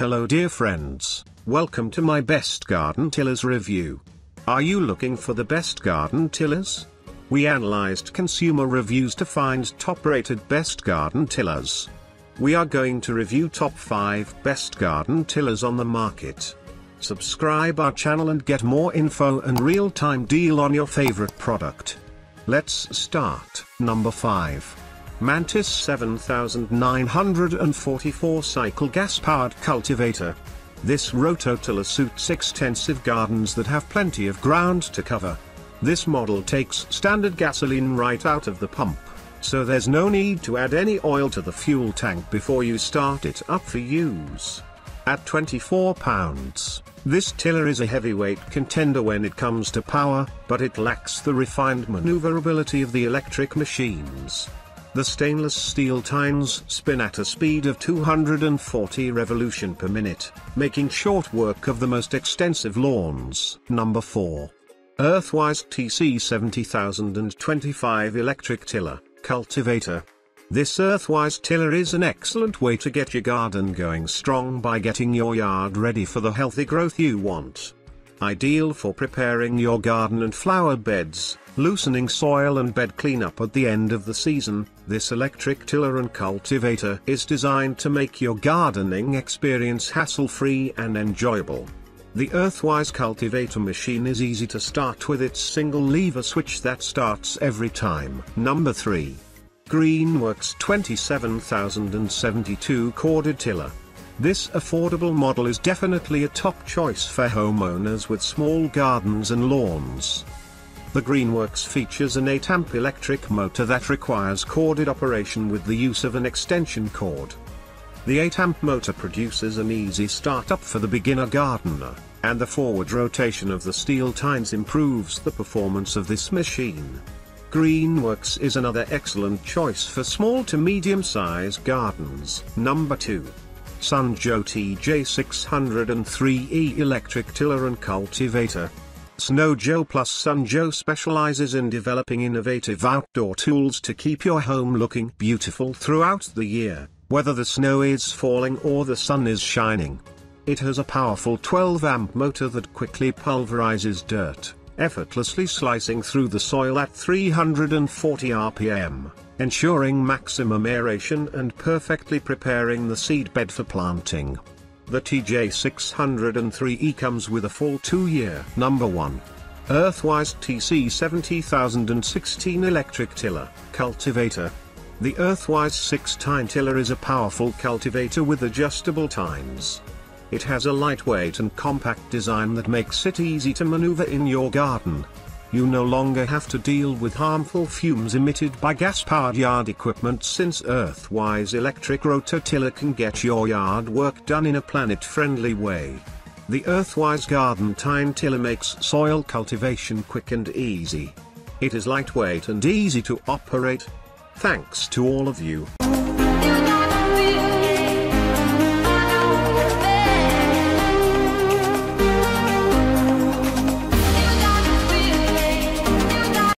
Hello dear friends, welcome to my best garden tillers review. Are you looking for the best garden tillers? We analyzed consumer reviews to find top rated best garden tillers. We are going to review top 5 best garden tillers on the market. Subscribe our channel and get more info and real time deal on your favorite product. Let's start. Number 5. Mantis 7944 cycle gas-powered cultivator. This rototiller suits extensive gardens that have plenty of ground to cover. This model takes standard gasoline right out of the pump, so there's no need to add any oil to the fuel tank before you start it up for use. At 24 pounds, this tiller is a heavyweight contender when it comes to power, but it lacks the refined maneuverability of the electric machines. The stainless steel tines spin at a speed of 240 revolution per minute, making short work of the most extensive lawns. Number 4. Earthwise TC 70025 Electric Tiller, Cultivator. This Earthwise tiller is an excellent way to get your garden going strong by getting your yard ready for the healthy growth you want. Ideal for preparing your garden and flower beds, loosening soil and bed cleanup at the end of the season, this electric tiller and cultivator is designed to make your gardening experience hassle-free and enjoyable. The Earthwise cultivator machine is easy to start with its single lever switch that starts every time. Number 3. Greenworks 27072 corded tiller. This affordable model is definitely a top choice for homeowners with small gardens and lawns. The Greenworks features an 8 amp electric motor that requires corded operation with the use of an extension cord. The 8 amp motor produces an easy startup for the beginner gardener, and the forward rotation of the steel tines improves the performance of this machine. Greenworks is another excellent choice for small to medium sized gardens. Number 2. Sun Joe TJ603E Electric Tiller and Cultivator. Snow Joe plus Sun Joe specializes in developing innovative outdoor tools to keep your home looking beautiful throughout the year, whether the snow is falling or the sun is shining. It has a powerful 12 amp motor that quickly pulverizes dirt, effortlessly slicing through the soil at 340 rpm, ensuring maximum aeration and perfectly preparing the seedbed for planting. The TJ603E comes with a full 2-year number 1. Earthwise TC 70016 electric tiller, cultivator. The Earthwise 6-tine tiller is a powerful cultivator with adjustable tines. It has a lightweight and compact design that makes it easy to maneuver in your garden, you no longer have to deal with harmful fumes emitted by gas-powered yard equipment since Earthwise electric rototiller can get your yard work done in a planet-friendly way. The Earthwise garden tine tiller makes soil cultivation quick and easy. It is lightweight and easy to operate. Thanks to all of you